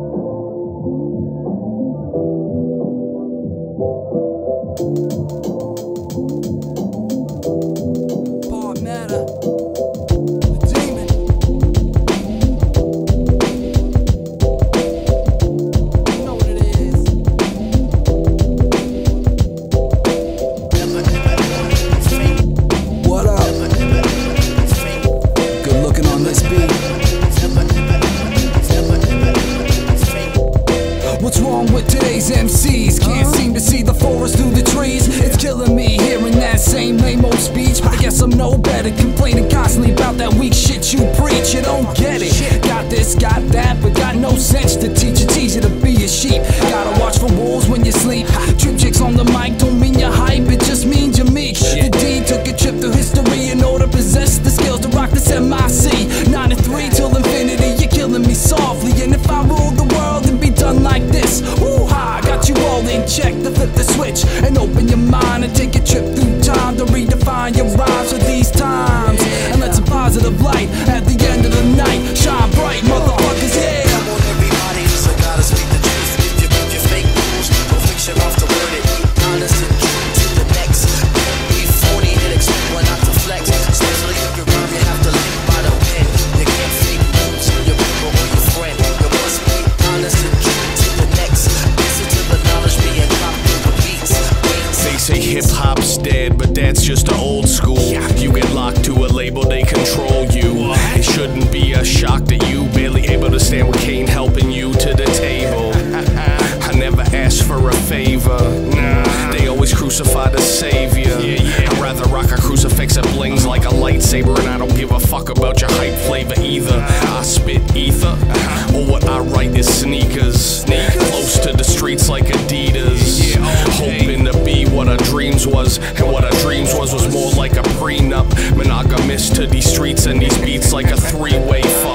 Part What's wrong with today's MCs? Can't seem to see the forest through the trees. It's killing me hearing that same lame old speech. But I guess I'm no better. Complaining constantly about that weak shit you mind and take a trip through time to redefine your rhymes with these hip hop's dead, but that's just the old school. You get locked to a label, they control you. It shouldn't be a shock that you barely able to stand with Kane helping you to the table. I never asked for a favor. Nah, they always crucify the savior. I'd rather rock a crucifix that blings like a lightsaber, and I don't give a fuck about your hype flavor either. I spit ether, uh-huh. or what I write is sneakers. Was, and what our dreams was was more like a prenup. Monogamous to these streets and these beats like a three-way fuck.